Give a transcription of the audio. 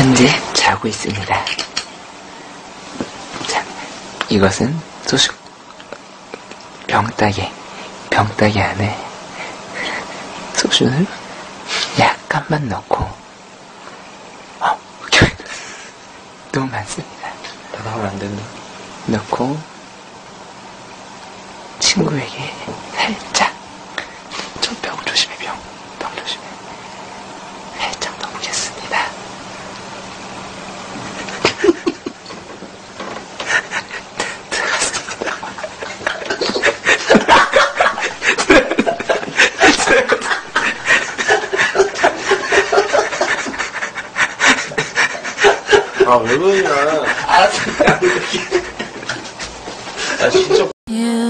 현재 자고 있습니다. 자, 이것은 소식 병따개, 병따개 안에 소주를 약간만 넣고, 어, 너무 많습니다. 다 나오면 안 된다. 넣고, 친구에게 살짝, 저 병 조심해, 병. 병 조심해. 살짝 넣겠습니다. 아, 왜 그러냐. 알았어. 아, 진짜 You